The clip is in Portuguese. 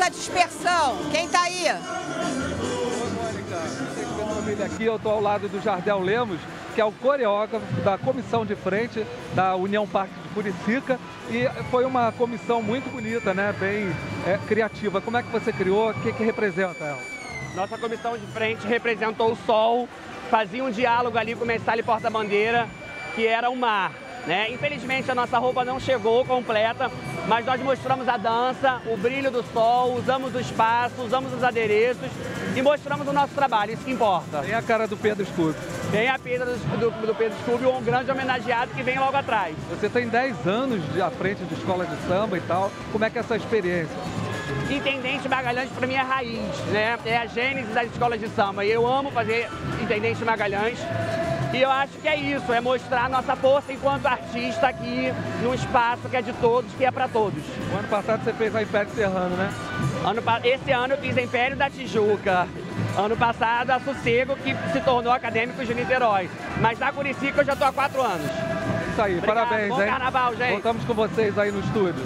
a dispersão. Quem tá aí? Aqui eu estou ao lado do Jardel Lemos, que é o coreógrafo da comissão de frente da União Parque de Curicica. E foi uma comissão muito bonita, né? bem é, criativa. Como é que você criou? O que, que representa ela? Nossa comissão de frente representou o sol, fazia um diálogo ali com o Mestre Porta-Bandeira, que era o mar. Né? Infelizmente a nossa roupa não chegou completa, mas nós mostramos a dança, o brilho do sol, usamos o espaço, usamos os adereços e mostramos o nosso trabalho, isso que importa. Tem a cara do Pedro Scooby. Tem a pedra do, do, Pedro Scooby, um grande homenageado que vem logo atrás. Você tem 10 anos de, à frente de escola de samba e tal, como é que é essa experiência? Intendente Magalhães para mim é raiz, né? É a gênese das escolas de samba. E eu amo fazer Intendente Magalhães. E eu acho que é isso, é mostrar nossa força enquanto artista aqui no espaço que é de todos, que é para todos. O ano passado você fez a Império Serrano, né? Ano, esse ano eu fiz a Império da Tijuca. Ano passado a Sossego, que se tornou acadêmico de Niterói. Mas na Curicica eu já estou há quatro anos. Isso aí, Obrigado, parabéns, bom hein? carnaval, gente. Voltamos com vocês aí no estúdio.